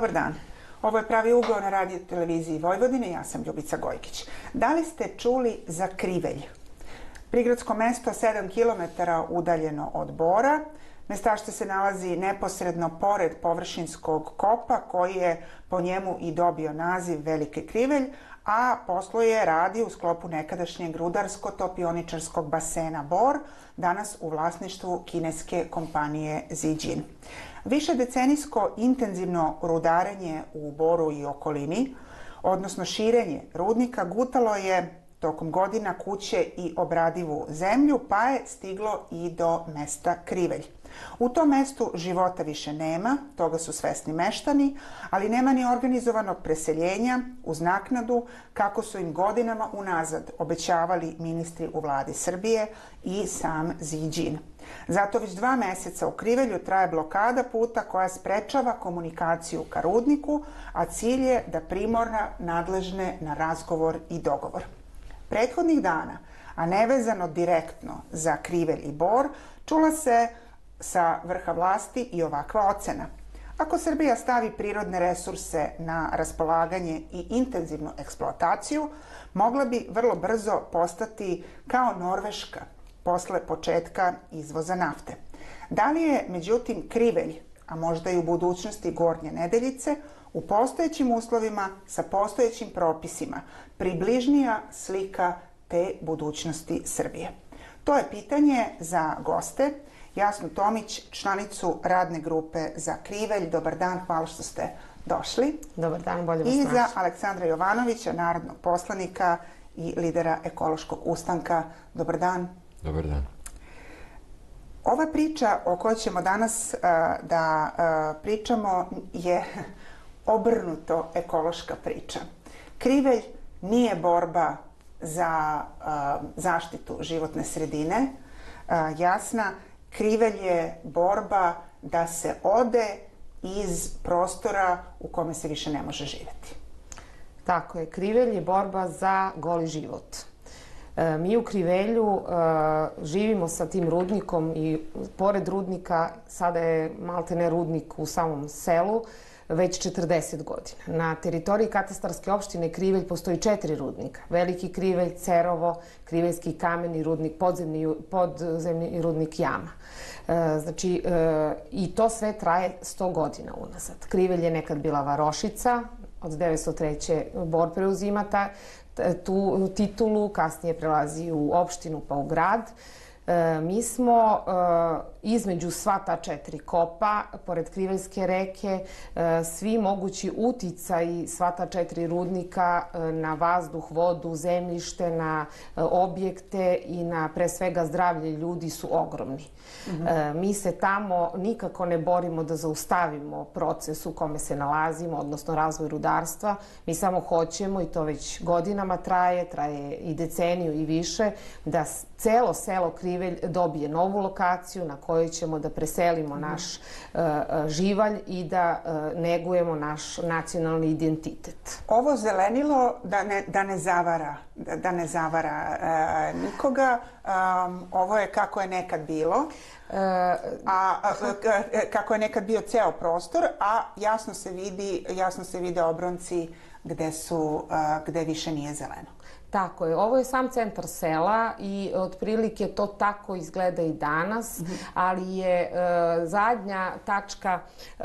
Dobar dan. Ovo je pravi ugao na radio televiziji Vojvodine, ja sam Ljubica Gojkić. Da li ste čuli za Krivelj? Prigradsko mesto 7 km udaljeno od Bora. Mestašte se nalazi neposredno pored površinskog kopa koji je po njemu i dobio naziv Velike Krivelj, a posluje radi u sklopu nekadašnjeg rudarsko-topioničarskog basena Bor, danas u vlasništvu kineske kompanije Zijin. Više decenijsko intenzivno rudarenje u Boru i okolini, odnosno širenje rudnika, gutalo je tokom godina kuće i obradivu zemlju, pa je stiglo i do mesta Krivelj. U tom mestu života više nema, toga su svesni meštani, ali nema ni organizovanog preseljenja uz naknadu kako su im godinama unazad obećavali ministri u vladi Srbije i sam Ziđin. Zato već dva meseca u Krivelju traje blokada puta koja sprečava komunikaciju ka rudniku, a cilj je da primorna nadležne na razgovor i dogovor. Prethodnih dana, a nevezano direktno za Krivelj i Bor, čula se sa vrha vlasti i ovakva ocena. Ako Srbija stavi prirodne resurse na raspolaganje i intenzivnu eksploataciju, mogla bi vrlo brzo postati kao Norveška posle početka izvoza nafte. Da li je, međutim, Krivelj, a možda i u budućnosti Gornje Nedeljice, u postojećim uslovima sa postojećim propisima približnija slika te budućnosti Srbije? To je pitanje za goste Jasnu Tomić, članicu radne grupe za Krivelj. Dobar dan, hvala što ste došli. Dobar dan, bolje vas I za Aleksandra Jovanovića, narodnog poslanika i lidera ekološkog ustanka. Dobar dan. Dobar dan. Ova priča o kojoj ćemo danas uh, da uh, pričamo je obrnuto ekološka priča. Krivelj nije borba za uh, zaštitu životne sredine, jasna, Krivelj je borba da se ode iz prostora u kome se više ne može živeti. Tako je, Krivelj je borba za goli život. E, mi u Krivelju e, živimo sa tim rudnikom i pored rudnika, sada je malte ne rudnik u samom selu, već 40 godina. Na teritoriji katastarske opštine Krivelj postoji četiri rudnika. Veliki Krivelj, Cerovo, Kriveljski kameni rudnik, podzemni, podzemni rudnik Jama. E, znači, e, i to sve traje 100 godina unazad. Krivelj je nekad bila varošica, od 903. Bor preuzima ta, tu titulu, kasnije prelazi u opštinu pa u grad. E, mi smo e, između sva ta četiri kopa, pored Kriveljske reke, e, svi mogući uticaj sva ta četiri rudnika e, na vazduh, vodu, zemljište, na e, objekte i na pre svega zdravlje ljudi su ogromni. Mm -hmm. Mi se tamo nikako ne borimo da zaustavimo proces u kome se nalazimo, odnosno razvoj rudarstva. Mi samo hoćemo, i to već godinama traje, traje i deceniju i više, da celo selo Krivelj dobije novu lokaciju na kojoj ćemo da preselimo mhm. naš uh, živalj i da uh, negujemo naš nacionalni identitet. Ovo zelenilo da ne, da ne zavara, da, da ne zavara uh, nikoga. Um, ovo je kako je nekad bilo. a, a, kako je nekad bio ceo prostor, a jasno se vidi, jasno se vide obronci gde su, gde više nije zeleno. Tako je. Ovo je sam centar sela i otprilike to tako izgleda i danas, ali je e, zadnja tačka, e,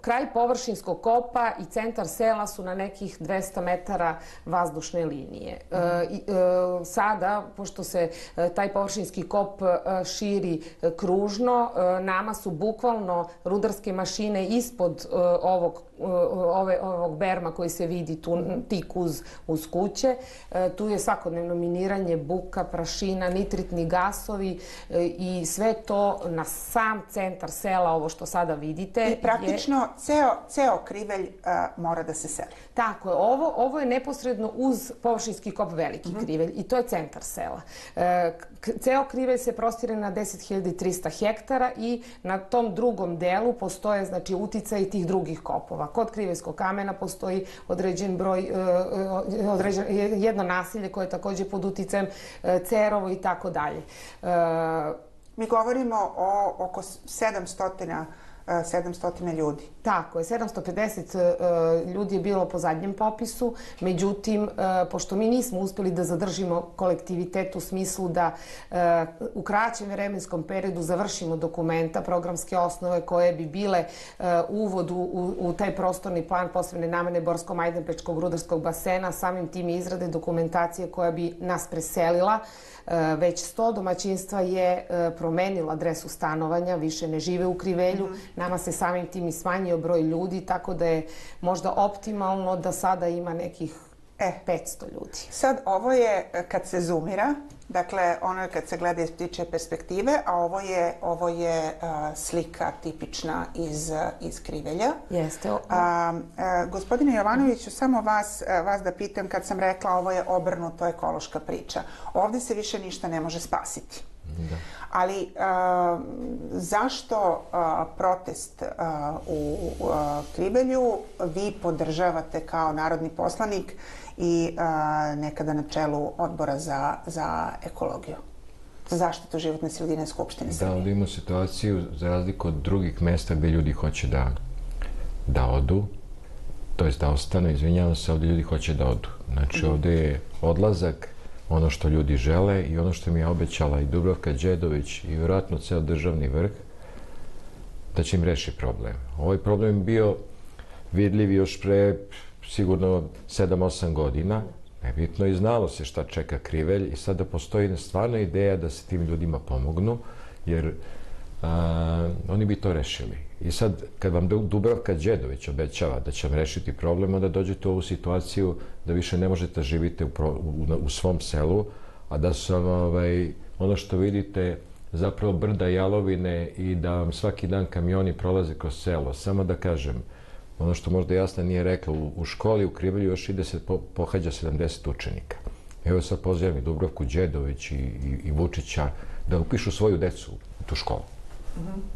kraj površinskog kopa i centar sela su na nekih 200 metara vazdušne linije. -hmm. e, sada, pošto se e, taj površinski kop e, širi e, kružno, e, nama su bukvalno rudarske mašine ispod e, ovog ove, ovog berma koji se vidi tu tik uz, uz kuće. E, tu je svakodnevno miniranje buka, prašina, nitritni gasovi e, i sve to na sam centar sela, ovo što sada vidite. I praktično je... ceo, ceo krivelj a, mora da se seli. Tako je. Ovo, ovo je neposredno uz površinski kop Veliki mm -hmm. krivelj i to je centar sela. E, ceo krivelj se prostire na 10.300 hektara i na tom drugom delu postoje znači uticaj tih drugih kopova. Kod Krivejskog kamena postoji određen broj, e, e, određen, jedno nasilje koje je takođe pod uticajem e, Cerovo i tako dalje. Mi govorimo o oko 700 700 ljudi. Tako je, 750 uh, ljudi je bilo po zadnjem popisu, međutim, uh, pošto mi nismo uspeli da zadržimo kolektivitet u smislu da uh, u kraćem vremenskom periodu završimo dokumenta, programske osnove koje bi bile uvod u, u, u taj prostorni plan posebne namene Borsko-Majdanpečkog rudarskog basena, samim tim izrade dokumentacije koja bi nas preselila, već 100 domaćinstva je promenila adresu stanovanja, više ne žive u Krivelju, -hmm. nama se samim tim i smanjio broj ljudi, tako da je možda optimalno da sada ima nekih E, 500 ljudi. Sad, ovo je kad se zoomira, dakle, ono je kad se gleda iz ptiče perspektive, a ovo je, ovo je uh, slika tipična iz, iz Krivelja. Jeste. A, a, gospodine Jovanoviću, samo vas, vas da pitam, kad sam rekla ovo je obrnuto ekološka priča. Ovde se više ništa ne može spasiti. Da. Ali a, zašto a, protest a, u a, Kribelju vi podržavate kao narodni poslanik i a, nekada na čelu odbora za, za ekologiju? za zaštitu životne sredine Skupštine Srbije. Da, ovdje imamo situaciju, za razliku od drugih mesta gde ljudi hoće da, da odu, to jest da ostane, izvinjavam se, ovdje ljudi hoće da odu. Znači, mm. ovdje je odlazak ono što ljudi žele i ono što mi je obećala i Dubrovka Đedović i vjerojatno ceo državni vrh, da će im reši problem. Ovaj problem bio vidljiv još pre sigurno 7-8 godina. Nebitno i znalo se šta čeka Krivelj i sada postoji stvarna ideja da se tim ljudima pomognu, jer a, oni bi to rešili. I sad, kad vam Dubravka Đedović obećava da će vam rešiti problem, onda dođete u ovu situaciju da više ne možete živite u, pro, u, u svom selu, a da su vam ovaj, ono što vidite zapravo brda jalovine i da vam svaki dan kamioni prolaze kroz selo. Samo da kažem, ono što možda jasno nije rekla, u, u školi u Krivelju još ide se po, pohađa 70 učenika. Evo sad pozivam i Dubrovku Đedović i, i, i Vučića da upišu svoju decu u tu školu. Mm -hmm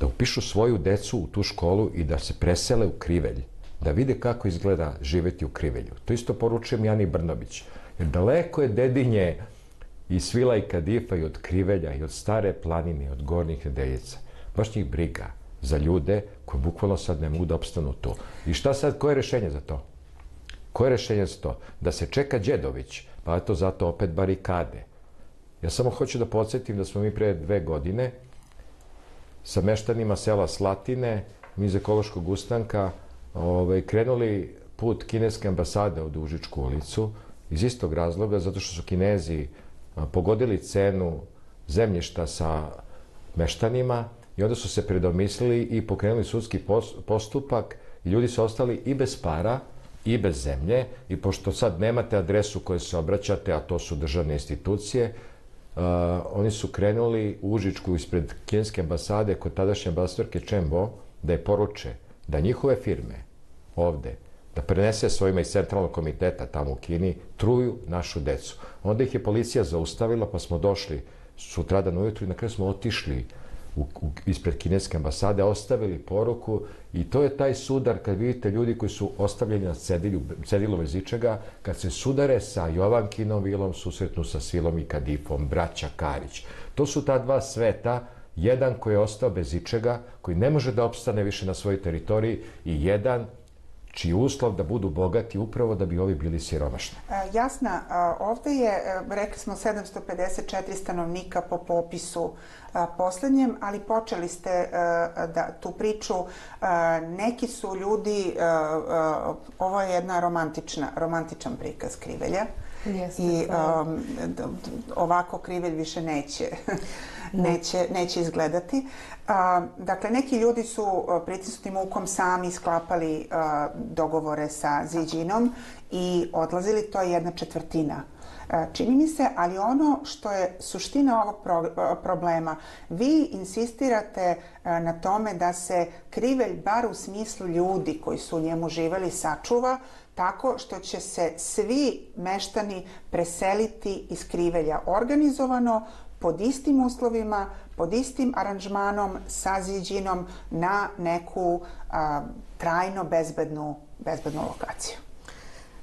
da upišu svoju decu u tu školu i da se presele u Krivelj, da vide kako izgleda živeti u Krivelju. To isto poručujem Jani Brnović. Jer daleko je dedinje i Svila i Kadifa i od Krivelja i od Stare planine i od Gornjih nedeljica. Baš njih briga za ljude koji bukvalno sad ne mogu da opstanu tu. I šta sad, koje je rešenje za to? Koje je rešenje za to? Da se čeka Đedović, pa je to zato opet barikade. Ja samo hoću da podsjetim da smo mi pre dve godine sa meštanima sela Slatine, mi iz ekološkog ustanka, ovaj, krenuli put kineske ambasade u Dužičku ulicu iz istog razloga, zato što su kinezi pogodili cenu zemljišta sa meštanima i onda su se predomislili i pokrenuli sudski postupak i ljudi su ostali i bez para i bez zemlje i pošto sad nemate adresu koje se obraćate, a to su državne institucije, Uh, oni su krenuli u Užičku ispred kineske ambasade kod tadašnje ambasadorke Čembo da je poruče da njihove firme ovde da prenese svojima iz centralnog komiteta tamo u Kini, truju našu decu. Onda ih je policija zaustavila, pa smo došli sutradan ujutru i na kraju smo otišli u, u, ispred kineske ambasade, ostavili poruku i to je taj sudar kad vidite ljudi koji su ostavljeni na cedilju, cedilu bez ičega, kad se sudare sa Jovankinom vilom, susretnu sa Svilom i Kadifom, braća Karić. To su ta dva sveta, jedan koji je ostao bez ičega, koji ne može da opstane više na svojoj teritoriji i jedan čiji uslov da budu bogati upravo da bi ovi bili siromašni. E, jasna, ovde je, e, rekli smo, 754 stanovnika po popisu poslednjem, ali počeli ste da tu priču, neki su ljudi, ovo je jedna romantična, romantičan prikaz Krivelja. Jeste, I um, ovako Krivelj više neće, neće, neće izgledati. A, dakle, neki ljudi su pritisnuti mukom sami sklapali a, dogovore sa Ziđinom i odlazili, to je jedna četvrtina Čini mi se, ali ono što je suština ovog pro problema, vi insistirate na tome da se krivelj, bar u smislu ljudi koji su u njemu živeli, sačuva, tako što će se svi meštani preseliti iz krivelja organizovano, pod istim uslovima, pod istim aranžmanom sa ziđinom na neku a, trajno bezbednu, bezbednu lokaciju.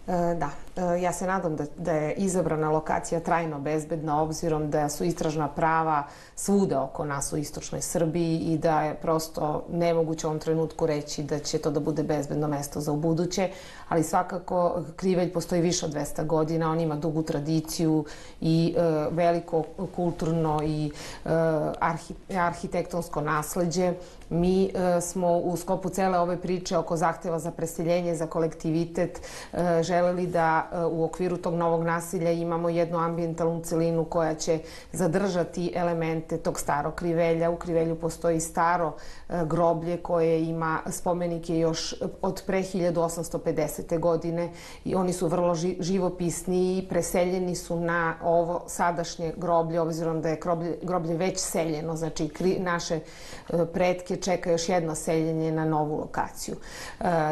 E, da, e, ja se nadam da, da je izabrana lokacija trajno bezbedna obzirom da su istražna prava svuda oko nas u istočnoj Srbiji i da je prosto nemoguće u ovom trenutku reći da će to da bude bezbedno mesto za ubuduće, ali svakako Krivelj postoji više od 200 godina, on ima dugu tradiciju i e, veliko kulturno i e, arhi, arhitektonsko nasledđe. Mi e, smo u skopu cele ove priče oko zahteva za preseljenje, za kolektivitet, e, želeli da e, u okviru tog novog nasilja imamo jednu ambientalnu celinu koja će zadržati elemente tog starog krivelja. U krivelju postoji staro e, groblje koje ima spomenike još od pre 1850. godine i oni su vrlo živopisni i preseljeni su na ovo sadašnje groblje, obzirom da je groblje, groblje već seljeno, znači naše e, pretke čeka još jedno seljenje na novu lokaciju.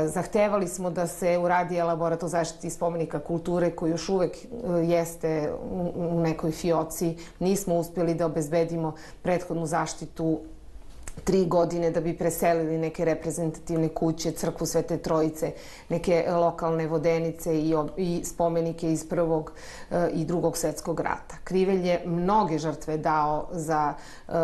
Zahtevali smo da se uradi elaborat o zaštiti spomenika kulture koji još uvek e, jeste u nekoj fioci. Nismo uspjeli da obezbedimo prethodnu zaštitu tri godine da bi preselili neke reprezentativne kuće, crkvu Svete Trojice, neke lokalne vodenice i, i spomenike iz prvog e, i drugog svetskog rata. Krivelj je mnoge žrtve dao za e, e,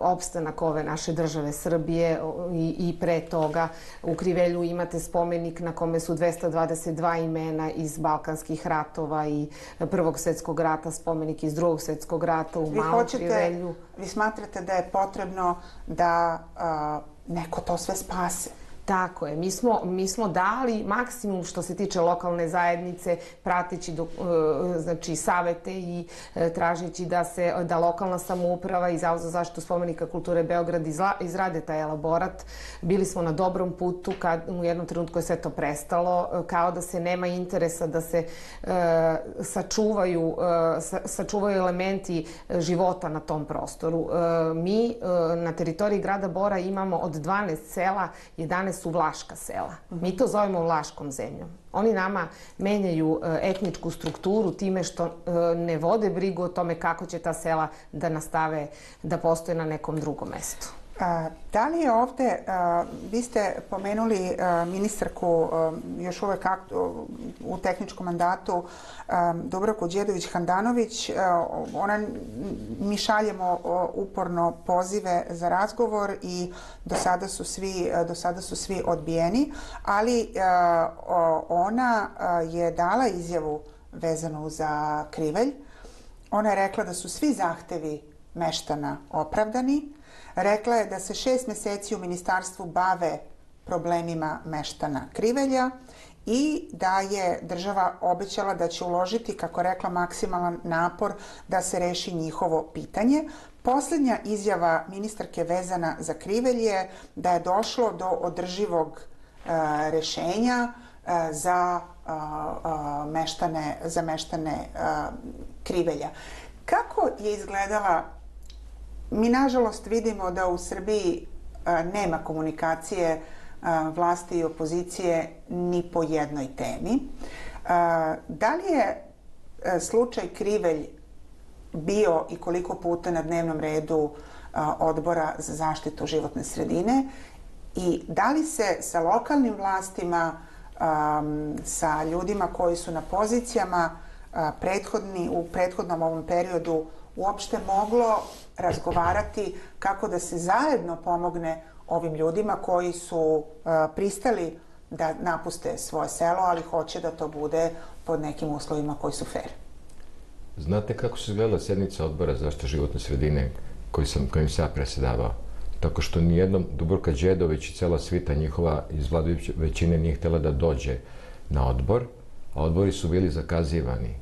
opstanak ove naše države Srbije i, i pre toga. U Krivelju imate spomenik na kome su 222 imena iz Balkanskih ratova i prvog svetskog rata, spomenik iz drugog svetskog rata u Malom Krivelju vi smatrate da je potrebno da a, neko to sve spase? Tako je. Mi smo, mi smo dali maksimum što se tiče lokalne zajednice, prateći do, e, znači, savete i e, tražeći da se da lokalna samouprava i Zavod za zaštitu spomenika kulture Beograd izla, izrade taj elaborat. Bili smo na dobrom putu kad u jednom trenutku je sve to prestalo, e, kao da se nema interesa da se e, sačuvaju, e, sa, sačuvaju elementi života na tom prostoru. E, mi na teritoriji grada Bora imamo od 12 sela 11 su Vlaška sela. Mi to zovemo Vlaškom zemljom. Oni nama menjaju e, etničku strukturu time što e, ne vode brigu o tome kako će ta sela da nastave da postoje na nekom drugom mestu. Da li je ovde, vi ste pomenuli ministarku još uvek u tehničkom mandatu a, Dubravku Đedović-Handanović, ona, mi šaljemo uporno pozive za razgovor i do sada su svi, do sada su svi odbijeni, ali ona je dala izjavu vezanu za Krivelj. Ona je rekla da su svi zahtevi meštana opravdani, Rekla je da se šest meseci u ministarstvu bave problemima meštana Krivelja i da je država obećala da će uložiti, kako rekla, maksimalan napor da se reši njihovo pitanje. Poslednja izjava ministarke vezana za Krivelj je da je došlo do održivog e, rešenja e, za e, e meštane, za meštane e, Krivelja. Kako je izgledala Mi nažalost vidimo da u Srbiji nema komunikacije vlasti i opozicije ni po jednoj temi. Da li je slučaj Krivelj bio i koliko puta na dnevnom redu odbora za zaštitu životne sredine i da li se sa lokalnim vlastima, sa ljudima koji su na pozicijama prethodni, u prethodnom ovom periodu uopšte moglo razgovarati kako da se zajedno pomogne ovim ljudima koji su uh, pristali da napuste svoje selo, ali hoće da to bude pod nekim uslovima koji su fair. Znate kako se izgledala sednica odbora za zaštitu životne sredine koji sam, kojim sam ja presedavao? Tako što nijednom Dubroka Đedović i cela svita njihova iz vladajuće većine nije htela da dođe na odbor, a odbori su bili zakazivani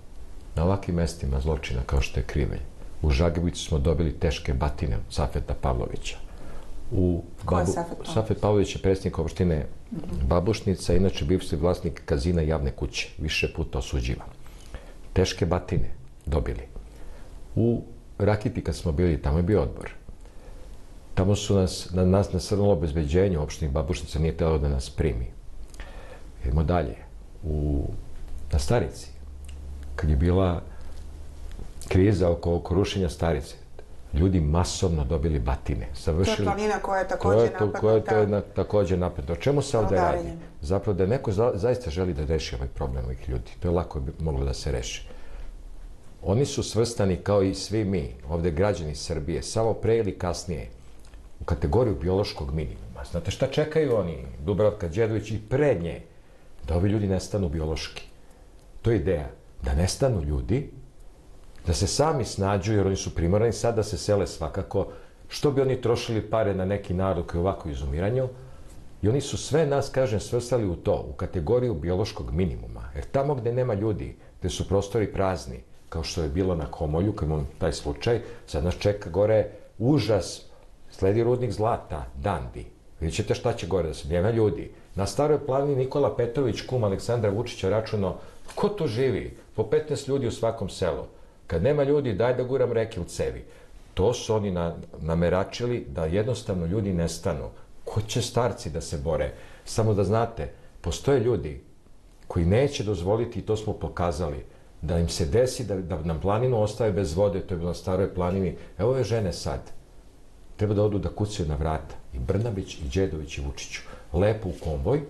na ovakvim mestima zločina kao što je Krivelj. U Žagevicu smo dobili teške batine od Safeta Pavlovića. U Ko je Babu, Safet Pavlović? Safet Pavlović je predsjednik opštine mm -hmm. Babušnica, inače bivši vlasnik kazina javne kuće, više puta osuđiva. Teške batine dobili. U Rakiti kad smo bili, tamo je bio odbor. Tamo su nas, na nas nasrnulo obezbeđenje, opštini Babušnica nije telo da nas primi. Idemo dalje. U, na Starici, kad je bila kriza oko, oko rušenja starice. ljudi masovno dobili batine. Savršili, to je planina koja je takođe napadnuta. Koja je, to na, takođe napadnuta. O čemu se ovde radi? Zapravo da neko za, zaista želi da reši ovaj problem ovih ljudi. To je lako moglo da se reši. Oni su svrstani kao i svi mi, ovde građani Srbije, samo pre ili kasnije, u kategoriju biološkog minimuma. Znate šta čekaju oni, Dubravka Đedović i pred nje, da ovi ljudi nestanu biološki. To je ideja, da nestanu ljudi, da se sami snađu, jer oni su primorani sad da se sele svakako, što bi oni trošili pare na neki narod koji je ovako izumiranju, i oni su sve nas, kažem, svrstali u to, u kategoriju biološkog minimuma. Jer tamo gde nema ljudi, gde su prostori prazni, kao što je bilo na Komolju, kad imam taj slučaj, sad nas čeka gore užas, sledi rudnik zlata, Dandi. Vidjet ćete šta će gore da se nema ljudi. Na staroj planini Nikola Petović, kum Aleksandra Vučića, računo, ko tu živi? Po 15 ljudi u svakom selu. Kad nema ljudi, daj da guram reke u cevi. To su oni na, nameračili da jednostavno ljudi nestanu. Ko će starci da se bore? Samo da znate, postoje ljudi koji neće dozvoliti, i to smo pokazali, da im se desi da, da nam planinu ostave bez vode, to je bilo na staroj planini. Evo ove žene sad, treba da odu da kucaju na vrata. I Brnabić, i Đedović, i Vučiću. Lepo u konvoj,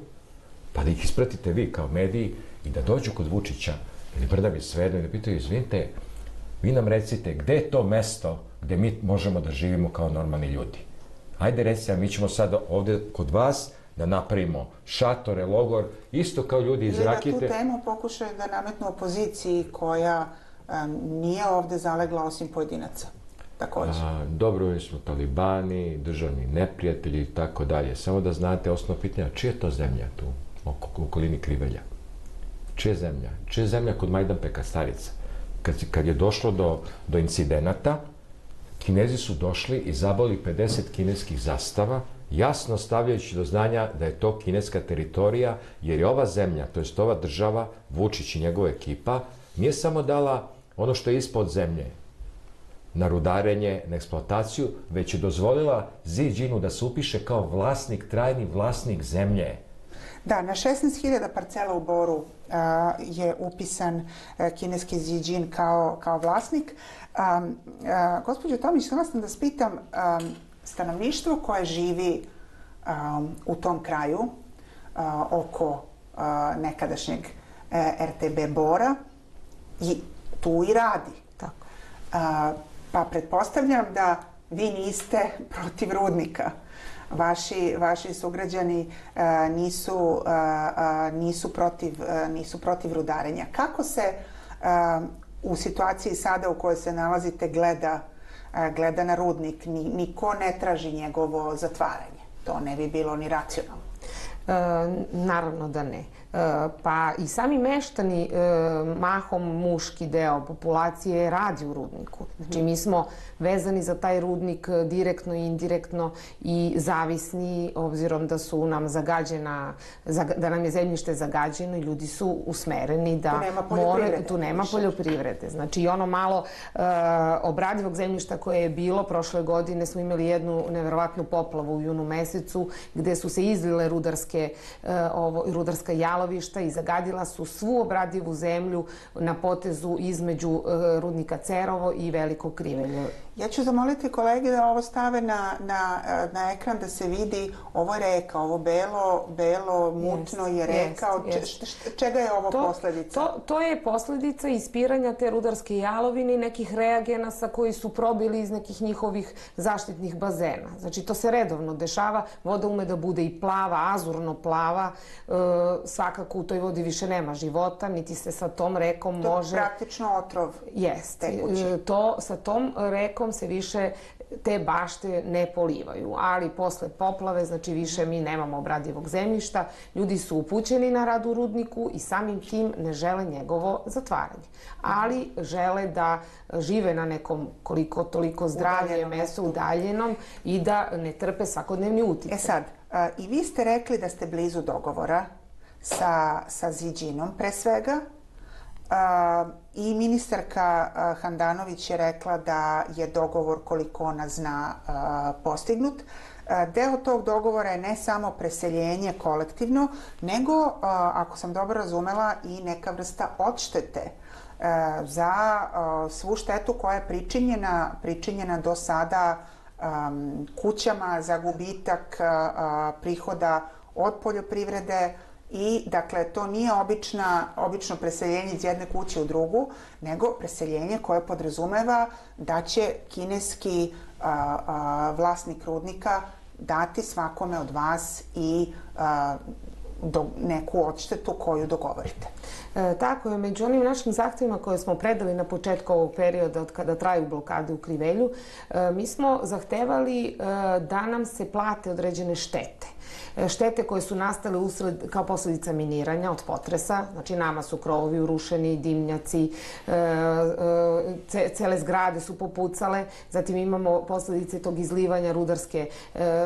pa da ih ispratite vi kao mediji i da dođu kod Vučića ili Brnabić svejedno i da pitaju, izvinite, vi nam recite gde je to mesto gde mi možemo da živimo kao normalni ljudi. Ajde recite, mi ćemo sad ovde kod vas da napravimo šatore, logor, isto kao ljudi iz Rakite. Ili da tu temu pokušaju da nametnu opoziciji koja um, nije ovde zalegla osim pojedinaca. Takođe. A, dobro, mi smo talibani, državni neprijatelji i tako dalje. Samo da znate osnovno pitanje, čija je to zemlja tu, oko, u okolini Krivelja? Čija je zemlja? Čija je zemlja kod Majdanpeka Starica? Kad, kad je došlo do, do incidenata, Kinezi su došli i zaboli 50 kineskih zastava, jasno stavljajući do znanja da je to kineska teritorija, jer je ova zemlja, to jest ova država, Vučić i njegova ekipa, nije samo dala ono što je ispod zemlje, na rudarenje, na eksploataciju, već je dozvolila Xi da se upiše kao vlasnik, trajni vlasnik zemlje. Da, na 16.000 parcela u Boru a, je upisan a, kineski Xi Jinping kao, kao vlasnik. A, a, gospođo Tomić, htjela sam da spitam, a, stanovništvo koje živi um, u tom kraju uh, oko uh, nekadašnjeg uh, e, RTB Bora i tu i radi. Tako. Uh, pa pretpostavljam da vi niste protiv rudnika. Vaši, vaši sugrađani uh, nisu, uh, uh, nisu, protiv, nisu protiv rudarenja. Kako se u situaciji sada u kojoj se nalazite gleda gleda na rudnik, niko ne traži njegovo zatvaranje. To ne bi bilo ni racionalno. E, naravno da ne. E, pa i sami meštani, e, mahom muški deo populacije radi u rudniku. Znači mi smo vezani za taj rudnik direktno i indirektno i zavisni obzirom da su nam zagađena, da nam je zemljište zagađeno i ljudi su usmereni da tu nema more, tu nema poljoprivrede. Znači i ono malo uh, obradivog zemljišta koje je bilo prošle godine smo imali jednu neverovatnu poplavu u junu mesecu gde su se izlile rudarske uh, ovo rudarska jalovišta i zagadila su svu obradivu zemlju na potezu između uh, rudnika Cerovo i Velikog Krivelja. Ja ću zamoliti kolege da ovo stave na, na, na ekran da se vidi ovo je reka, ovo belo, belo mutno je reka. Yes, yes. Čega je ovo to, posledica? To, to je posledica ispiranja te rudarske jalovine i nekih reagenasa koji su probili iz nekih njihovih zaštitnih bazena. Znači to se redovno dešava, voda ume da bude i plava, azurno plava, e, svakako u toj vodi više nema života, niti se sa tom rekom to može... To je praktično otrov Jeste. E, to, sa tom rekom se više te bašte ne polivaju. Ali posle poplave, znači više mi nemamo obradivog zemljišta, ljudi su upućeni na rad u rudniku i samim tim ne žele njegovo zatvaranje. Ali žele da žive na nekom koliko toliko zdravije mesto udaljenom i da ne trpe svakodnevni uticaj. E sad, a, i vi ste rekli da ste blizu dogovora sa, sa Ziđinom pre svega, I ministarka Handanović je rekla da je dogovor, koliko ona zna, postignut. Deo tog dogovora je ne samo preseljenje kolektivno, nego, ako sam dobro razumela, i neka vrsta odštete za svu štetu koja je pričinjena, pričinjena do sada kućama za gubitak prihoda od poljoprivrede, i dakle to nije obična, obično preseljenje iz jedne kuće u drugu, nego preseljenje koje podrazumeva da će kineski a, a, vlasnik rudnika dati svakome od vas i a, do, neku odštetu koju dogovorite. E, tako je, među onim našim zahtevima koje smo predali na početku ovog perioda od kada traju blokade u Krivelju, e, mi smo zahtevali e, da nam se plate određene štete. E, štete koje su nastale usled, kao posledica miniranja od potresa, znači nama su krovovi urušeni, dimnjaci, e, e, cele zgrade su popucale, zatim imamo posledice tog izlivanja rudarske,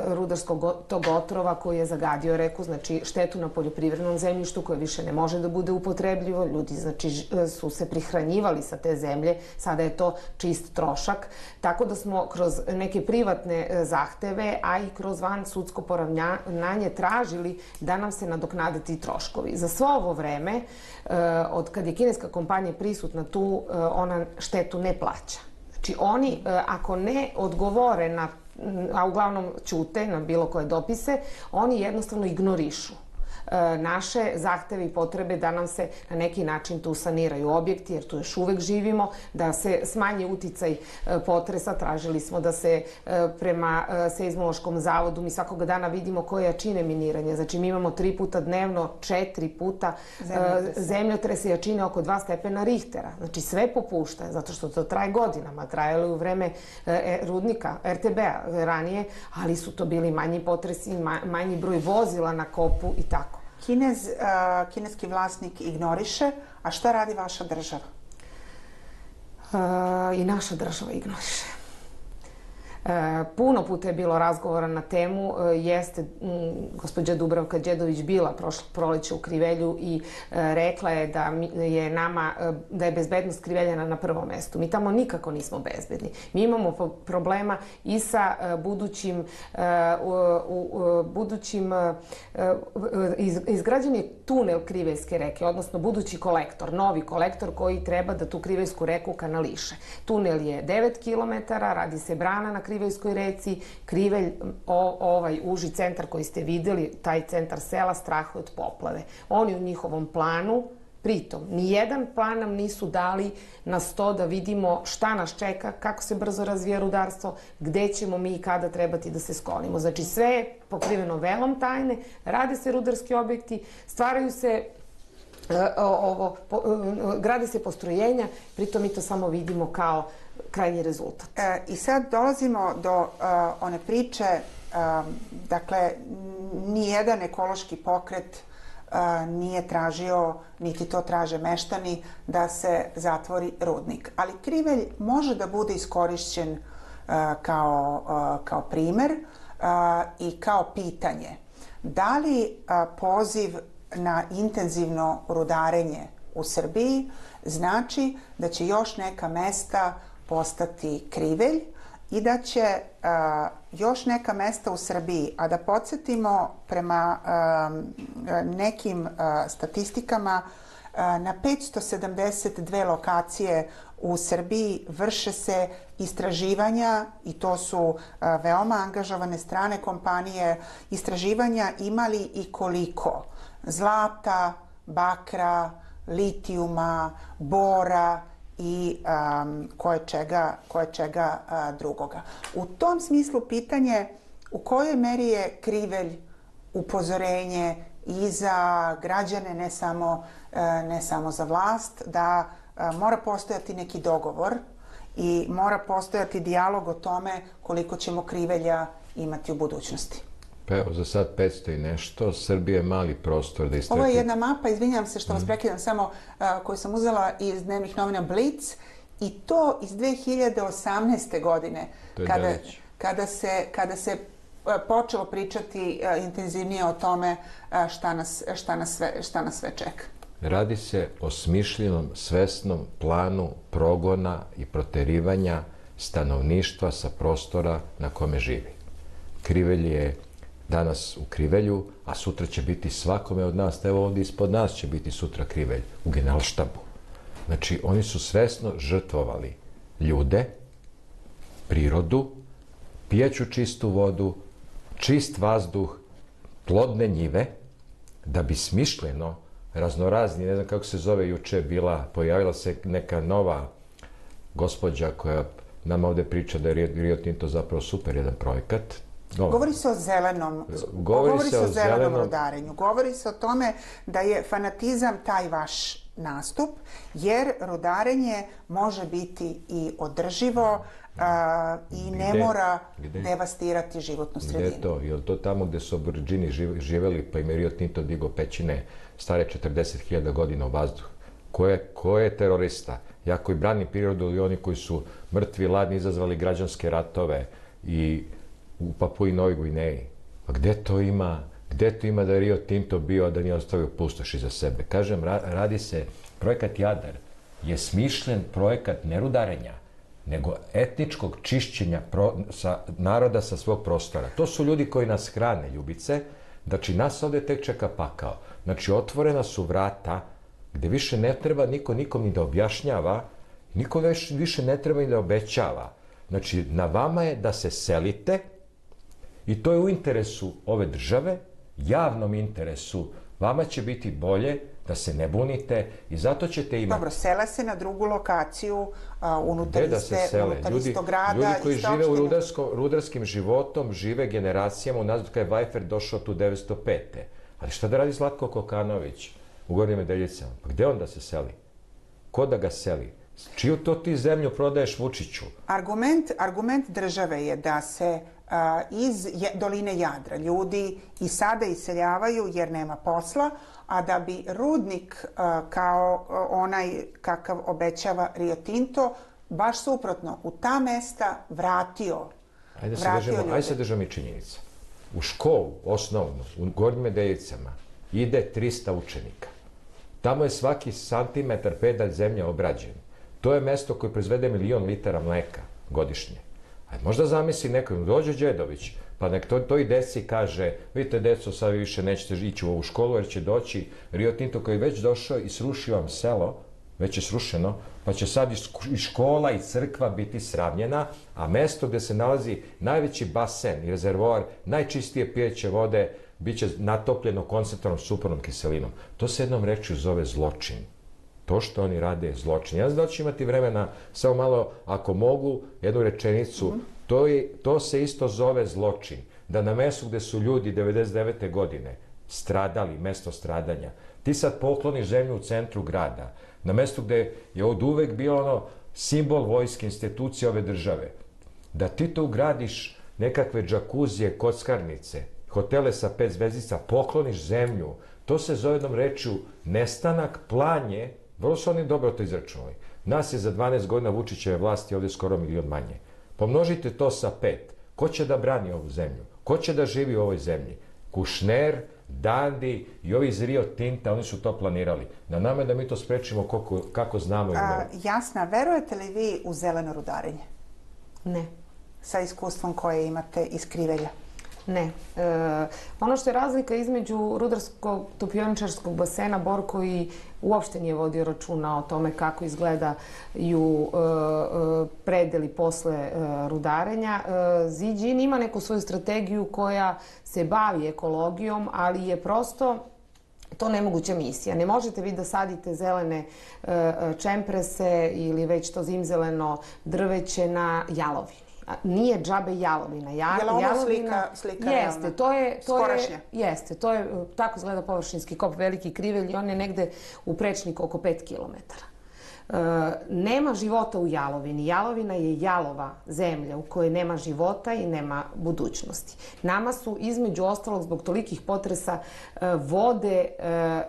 rudarskog tog otrova koji je zagadio reku, znači štetu na poljoprivrednom zemljištu koje više ne može da bude upotrebljivo, ljudi znači su se prihranjivali sa te zemlje, sada je to čist trošak, tako da smo kroz neke privatne zahteve, a i kroz van sudsko poravnanje manje tražili da nam se nadoknade ti troškovi. Za svo ovo vreme, e, od kad je kineska kompanija prisutna tu, e, ona štetu ne plaća. Znači oni, e, ako ne odgovore na a uglavnom ćute na bilo koje dopise, oni jednostavno ignorišu. E, naše zahteve i potrebe da nam se na neki način tu saniraju objekti, jer tu još uvek živimo, da se smanji uticaj e, potresa. Tražili smo da se e, prema seizmološkom zavodu mi svakog dana vidimo koje jačine miniranja. Znači mi imamo tri puta dnevno, četiri puta zemljotrese jačine oko dva stepena Richtera. Znači sve popušta, zato što to traje godinama. Trajalo u vreme rudnika, RTB-a ranije, ali su to bili manji potresi, manji broj vozila na kopu i tako. Kinez, uh, kineski vlasnik ignoriše, a šta radi vaša država? Uh, I naša država ignoriše. E, puno puta je bilo razgovora na temu, e, jeste gospođa Dubravka Đedović bila prošlo proleće u Krivelju i e, rekla je da je nama, da je bezbednost Kriveljana na prvom mestu. Mi tamo nikako nismo bezbedni. Mi imamo problema i sa budućim, budućim izgrađen je tunel Kriveljske reke, odnosno budući kolektor, novi kolektor koji treba da tu Kriveljsku reku kanališe. Tunel je 9 km, radi se brana na Kriveljskoj reci, Krivelj, o, ovaj uži centar koji ste videli, taj centar sela, strahuje od poplave. Oni u njihovom planu Pritom, ni jedan plan nam nisu dali na sto da vidimo šta nas čeka, kako se brzo razvija rudarstvo, gde ćemo mi i kada trebati da se sklonimo. Znači sve je pokriveno velom tajne, rade se rudarski objekti, stvaraju se e, ovo, po, e, grade se postrojenja, pritom mi to samo vidimo kao krajnji rezultat. E, I sad dolazimo do uh, one priče, uh, dakle, nijedan ekološki pokret uh, nije tražio, niti to traže meštani, da se zatvori rudnik. Ali Krivelj može da bude iskorišćen uh, kao, uh, kao primer uh, i kao pitanje. Da li uh, poziv na intenzivno rudarenje u Srbiji znači da će još neka mesta postati krivelj i da će a, još neka mesta u Srbiji, a da podsjetimo prema a, nekim a, statistikama, a, na 572 lokacije u Srbiji vrše se istraživanja i to su a, veoma angažovane strane kompanije, istraživanja imali i koliko zlata, bakra, litijuma, bora, i um, koje čega, koje čega uh, drugoga. U tom smislu pitanje u kojoj meri je krivelj upozorenje i za građane, ne samo, uh, ne samo za vlast, da uh, mora postojati neki dogovor i mora postojati dijalog o tome koliko ćemo krivelja imati u budućnosti. Pa evo, za sad 500 i nešto, Srbija je mali prostor da istrpi... Ovo je jedna mapa, izvinjam se što vas mhm. prekidam, samo uh, koju sam uzela iz dnevnih novina Blitz i to iz 2018. godine. Kada, delić. kada se, kada se počelo pričati uh, intenzivnije o tome uh, šta, nas, šta, nas sve, šta nas sve čeka. Radi se o smišljenom, svesnom planu progona i proterivanja stanovništva sa prostora na kome živi. Krivelj je danas u Krivelju, a sutra će biti svakome od nas, evo ovdje ispod nas će biti sutra Krivelj, u generalštabu. Znači, oni su svesno žrtvovali ljude, prirodu, pijeću čistu vodu, čist vazduh, plodne njive, da bi smišljeno raznorazni, ne znam kako se zove, juče bila, pojavila se neka nova gospođa koja nam ovde priča da je Rio Tinto zapravo super jedan projekat. No. Govori se o zelenom, govori, govori se o zelenom, zelenom rudarenju, govori se o tome da je fanatizam taj vaš nastup, jer rudarenje može biti i održivo a, i ne gde, mora gde, devastirati životnu sredinu. Gde je to? Je to tamo gde su aboriđini živeli, pa im je Rio Tinto digo pećine stare 40.000 godina u vazduh? Ko je, ko je terorista? Ja koji brani prirodu i oni koji su mrtvi, ladni, izazvali građanske ratove i u Papu i Novoj Gvineji. Pa gde to ima Gde to ima da Rio Tinto bio, da nije ostavio pustoš iza sebe? Kažem, radi se, projekat Jadar je smišljen projekat nerudarenja, nego etničkog čišćenja pro, sa, naroda sa svog prostora. To su ljudi koji nas hrane, ljubice, znači nas ovde tek čeka pakao. Znači, otvorena su vrata gde više ne treba niko nikom ni da objašnjava, niko više ne treba ni da obećava. Znači, na vama je da se selite i to je u interesu ove države, javnom interesu, vama će biti bolje da se ne bunite i zato ćete imati... Dobro, sela se na drugu lokaciju a, unutar, da se sele? unutar ljudi, istog grada. Ljudi koji žive u rudarsko, rudarskim životom, žive generacijama, u nazad kada je Vajfer došao tu 905. Ali šta da radi Zlatko Kokanović u Gornjim Medeljicama? Pa gde on da se seli? Ko da ga seli? Čiju to ti zemlju prodaješ Vučiću? Argument, argument države je da se iz doline Jadra. Ljudi i sada iseljavaju jer nema posla, a da bi rudnik kao onaj kakav obećava Rio Tinto, baš suprotno, u ta mesta vratio, ajde se vratio držimo, Ajde se držamo i činjenica. U školu, osnovnu, u Gornjim Medeljicama, ide 300 učenika. Tamo je svaki santimetar pedalj zemlje obrađen. To je mesto koje proizvede milion litara mleka godišnje. Možda zamisli neko, dođe Đedović, pa nek to, to i desi kaže, vidite deco, sad vi više nećete ići u ovu školu jer će doći Rio Tinto koji je već došao i srušio vam selo, već je srušeno, pa će sad i škola i crkva biti sravnjena, a mesto gde se nalazi najveći basen i rezervoar najčistije pijeće vode biće natopljeno koncentranom supornom kiselinom. To se jednom rečju zove zločin. To što oni rade je zločin. Ja znam da ću imati vremena, samo malo, ako mogu, jednu rečenicu. Mm -hmm. to, je, to se isto zove zločin. Da na mestu gde su ljudi 99. godine stradali, mesto stradanja, ti sad pokloniš zemlju u centru grada, na mestu gde je od uvek bio ono simbol vojske institucije ove države, da ti to ugradiš nekakve džakuzije, kockarnice, hotele sa pet zvezdica, pokloniš zemlju, to se zove jednom reču nestanak, planje Vrlo su oni dobro to izračunali. Nas je za 12 godina Vučićeve vlasti ovde skoro milion manje. Pomnožite to sa pet. Ko će da brani ovu zemlju? Ko će da živi u ovoj zemlji? Kušner, Dandi i ovi iz Rio Tinta, oni su to planirali. Na nama je da mi to sprečimo kako, kako znamo i A, jasna, verujete li vi u zeleno rudarenje? Ne. Sa iskustvom koje imate iz Krivelja? Ne. E, ono što je razlika između rudarskog topioničarskog basena Bor koji uopšte nije vodio računa o tome kako izgledaju e, e, predeli posle e, rudarenja. Ziđin ima neku svoju strategiju koja se bavi ekologijom, ali je prosto to nemoguća misija. Ne možete vi da sadite zelene čemprese ili već to zimzeleno drveće na jalovini nije džabe jalovina. Ja, je li jalovina, slika, slika jeste, realna? to je, to Skorašnja. je, jeste, to je, tako izgleda površinski kop veliki krivelj i on je negde u prečniku oko 5 km. E, nema života u jalovini. Jalovina je jalova zemlja u kojoj nema života i nema budućnosti. Nama su između ostalog zbog tolikih potresa e, vode e, e,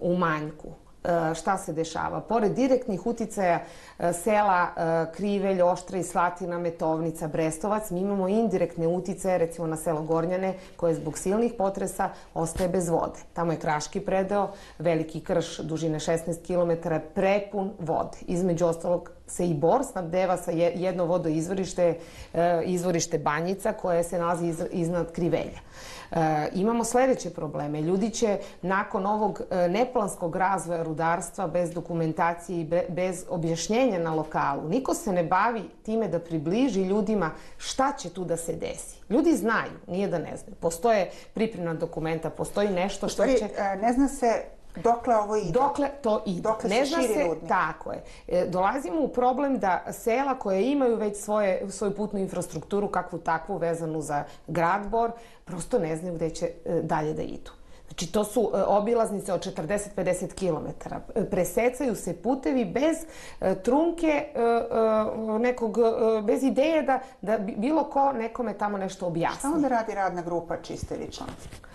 u manjku. E, šta se dešava. Pored direktnih uticaja e, sela e, Krivelj, Oštra i Slatina, Metovnica, Brestovac, mi imamo indirektne uticaje, recimo na selo Gornjane, koje zbog silnih potresa ostaje bez vode. Tamo je Kraški predeo, veliki krš dužine 16 km, prepun vode. Između ostalog se i Bor snabdeva sa jedno vodoizvorište, izvorište Banjica koje se nalazi iznad Krivelja. E, imamo sledeće probleme. Ljudi će nakon ovog e, neplanskog razvoja rudarstva bez dokumentacije i bez objašnjenja na lokalu, niko se ne bavi time da približi ljudima šta će tu da se desi. Ljudi znaju, nije da ne znaju. Postoje pripremna dokumenta, postoji nešto što će... Ne zna se Dokle ovo ide? Dokle to ide. Dokle ne se širi se, rudnik. Tako je. E, dolazimo u problem da sela koje imaju već svoje, svoju putnu infrastrukturu, kakvu takvu, vezanu za grad Bor, prosto ne znaju gde će e, dalje da idu. Znači, to su e, obilaznice od 40-50 km. Presecaju se putevi bez trunke nekog, bez ideje da, da bilo ko nekome tamo nešto objasni. Šta onda radi radna grupa Čistevića? Uh,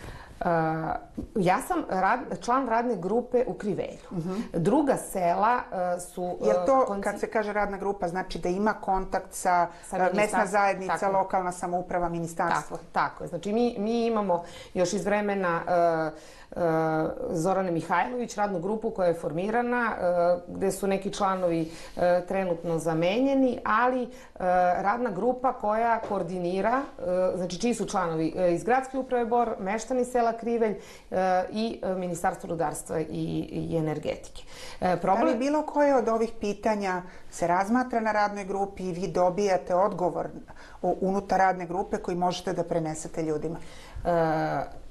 ja sam rad, član radne grupe u Krivelju. Uh mhm. -huh. Druga sela uh, su... Uh, Je to, konci... kad se kaže radna grupa, znači da ima kontakt sa, sa mesna zajednica, tako. lokalna samouprava, ministarstvo? Tako, tako. Znači mi, mi imamo još iz vremena uh, uh, Zorane Mihajlović, radnu grupu koja je formirana, uh, gde su neki članovi uh, trenutno zamenjeni, ali radna grupa koja koordinira, znači čiji su članovi iz Gradske uprave Bor, meštani sela Krivelj i Ministarstvo rudarstva i, i energetike. Problem... Da li bilo koje od ovih pitanja se razmatra na radnoj grupi i vi dobijate odgovor unutar radne grupe koji možete da prenesete ljudima? Uh,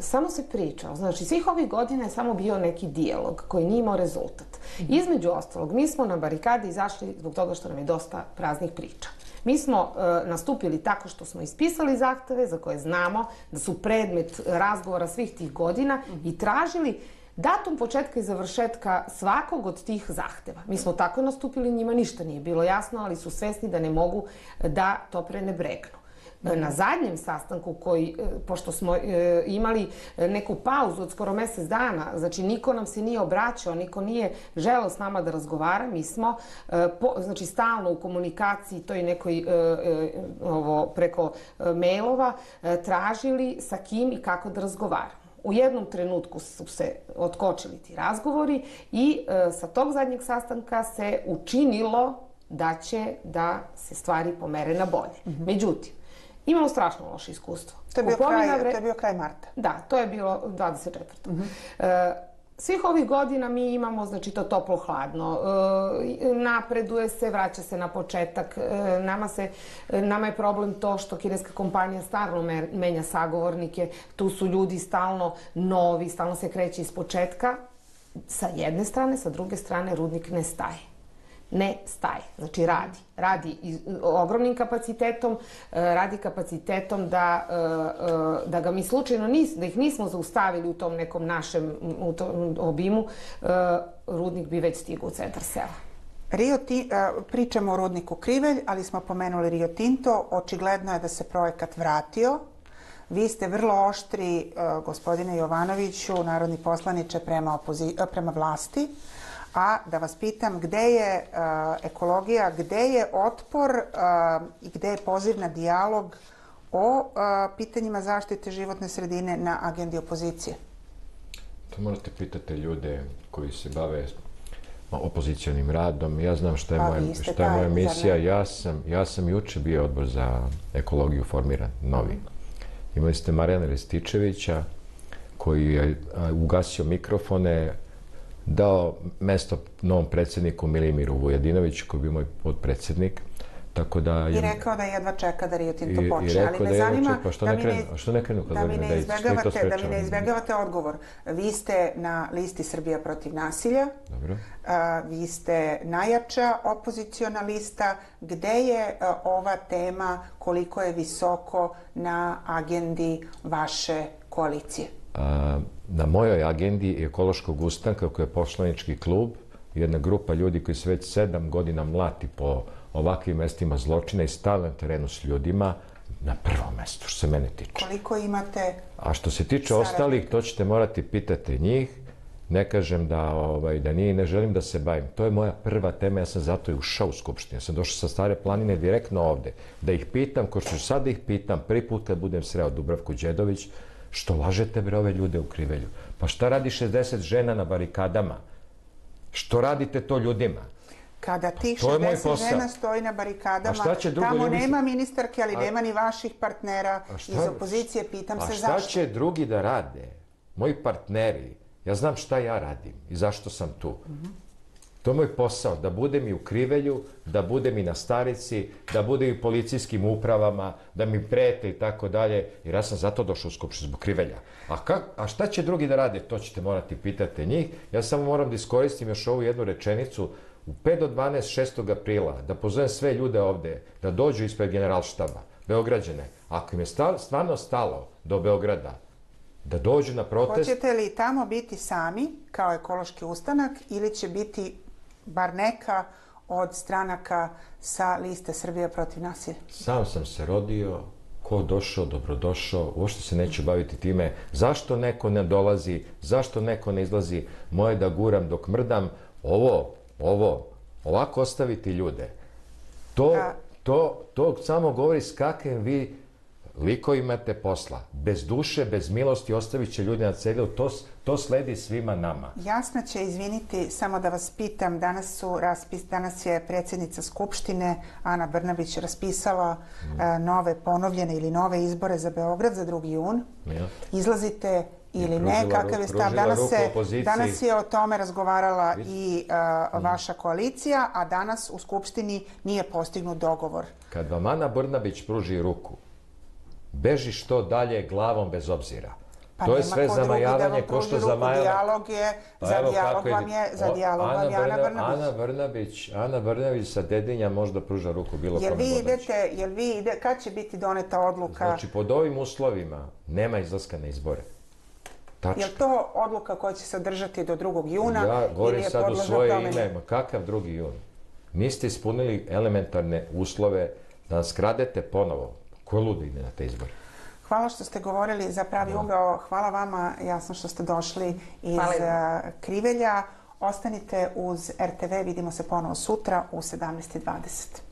samo se pričao. Znači, svih ovih godina je samo bio neki dijalog koji nije imao rezultat. Između ostalog, mi smo na barikade izašli zbog toga što nam je dosta praznih priča. Mi smo e, nastupili tako što smo ispisali zahteve za koje znamo da su predmet razgovora svih tih godina i tražili datum početka i završetka svakog od tih zahteva. Mi smo tako nastupili, njima ništa nije bilo jasno, ali su svesni da ne mogu da to prenebregnu. Na zadnjem sastanku koji, e, pošto smo e, imali neku pauzu od skoro mesec dana, znači niko nam se nije obraćao, niko nije želeo s nama da razgovara, mi smo e, po, znači stalno u komunikaciji toj nekoj ovo preko mailova tražili sa kim i kako da razgovaramo. U jednom trenutku su se otkočili ti razgovori i e, sa tog zadnjeg sastanka se učinilo da će da se stvari pomere na bolje. Mm -hmm. Međutim, Imamo strašno loše iskustvo. To je, bio kraj, vre... to je bio kraj marta. Da, to je bilo 24. Mm -hmm. e, svih ovih godina mi imamo, znači, to toplo-hladno. E, napreduje se, vraća se na početak. E, nama, se, nama je problem to što kineska kompanija stalno menja sagovornike. Tu su ljudi stalno novi, stalno se kreće iz početka. Sa jedne strane, sa druge strane, rudnik ne staje ne staje. Znači radi. Radi ogromnim kapacitetom, e, radi kapacitetom da, e, e, da ga mi slučajno nis, da ih nismo zaustavili u tom nekom našem u tom obimu, rudnik bi već stigao u centar sela. Rio Ti, pričamo o rudniku Krivelj, ali smo pomenuli Rio Tinto. Očigledno je da se projekat vratio. Vi ste vrlo oštri, gospodine Jovanoviću, narodni poslaniče prema, opozi, prema vlasti. A da vas pitam, gde je uh, ekologija, gde je otpor uh, i gde je poziv na dijalog o uh, pitanjima zaštite životne sredine na agendi opozicije? To morate pitati ljude koji se bave opozicijonim radom. Ja znam šta je, pa, moja, šta je moja misija. Ja sam, ja sam juče bio odbor za ekologiju formiran, novi. Imali ste Marijana Rističevića, koji je ugasio mikrofone, dao mesto novom predsedniku Milimiru Vujadinoviću, koji je bio moj podpredsednik. Tako da je... I rekao da jedva čeka da Rio Tinto počne, ali me da zanima pa što da mi ne, što ne krenu kad da mi ne izbegavate, da mi ne izbegavate odgovor. Vi ste na listi Srbija protiv nasilja. Dobro. A, vi ste najjača opoziciona lista. Gde je a, ova tema, koliko je visoko na agendi vaše koalicije? Na mojoj agendi ekološkog ustanka koji je poslanički klub, jedna grupa ljudi koji se već sedam godina mlati po ovakvim mestima zločina i stavlja na terenu s ljudima, na prvom mestu, što se mene tiče. Koliko imate... A što se tiče ostalih, to ćete morati pitati njih. Ne kažem da, ovaj, da nije ne želim da se bavim. To je moja prva tema, ja sam zato i ušao u Skupštinu. Ja sam došao sa stare planine direktno ovde. Da ih pitam, ko što sad da ih pitam, prvi put kad budem sreo Dubravku Đedović, Što lažete bre ove ljude u krivelju? Pa šta radi 60 žena na barikadama? Što radite to ljudima? Kada tih to je moj 60 posao. žena stoji na A barikadama, šta tamo ljudi- nema ministarke, ali A- nema ni vaših partnera A šta- iz opozicije, pitam A se šta zašto. će drugi da rade? Moji partneri. Ja znam šta ja radim i zašto sam tu. To je moj posao, da budem i u Krivelju, da budem i na Starici, da budem i u policijskim upravama, da mi prete i tako dalje, jer ja sam zato došao u Skupštinu zbog Krivelja. A, kak, a šta će drugi da rade, to ćete morati pitati njih. Ja samo moram da iskoristim još ovu jednu rečenicu. U 5 do 12. 6. aprila da pozovem sve ljude ovde da dođu ispred generalštaba, Beograđane. Ako im je stvarno stalo do Beograda, da dođu na protest, Hoćete li tamo biti sami, kao ekološki ustanak, ili će biti bar neka od stranaka sa liste Srbija protiv nasilja? Sam sam se rodio, ko došao, dobrodošao, uopšte se neću baviti time zašto neko ne dolazi, zašto neko ne izlazi, moje da guram dok mrdam, ovo, ovo, ovako ostaviti ljude. To, to, to samo govori s kakvim vi liko imate posla. Bez duše, bez milosti ostavit će ljudi na cedilu, to, to sledi svima nama. Jasna će izviniti, samo da vas pitam, danas, su raspis, danas je predsjednica Skupštine Ana Brnabić raspisala e, nove ponovljene ili nove izbore za Beograd za 2. jun. Ja. Izlazite ili ne, kakav je stav? Danas, se, danas je o tome razgovarala i e, vaša koalicija, a danas u Skupštini nije postignut dogovor. Kad vam Ana Brnabić pruži ruku, beži što dalje glavom bez obzira. Pa to je sve drugi da zamajavanje ko što ruku. zamajava. Dijalog je, Pa za dijalog je- vam je, za dijalog vam je Ana Brna- Brnabić. Ana Brnabić, Ana Brnabić sa Dedinja možda pruža ruku bilo kome vi idete, jel vi ide, kad će biti doneta odluka? Znači, pod ovim uslovima nema izlaska na izbore. Tačka. Jel to odluka koja će se održati do 2. juna Ja govorim je sad u svoje promeni? ime, ma kakav drugi jun? Niste ispunili elementarne uslove da nas kradete ponovo. Ko ludi ide na te izbore? Hvala što ste govorili za pravi ugao. Hvala vama, jasno što ste došli iz Hvala eh, Krivelja. Ostanite uz RTV, vidimo se ponovo sutra u 17.20.